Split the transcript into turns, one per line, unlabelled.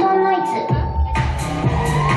ントンノイズ。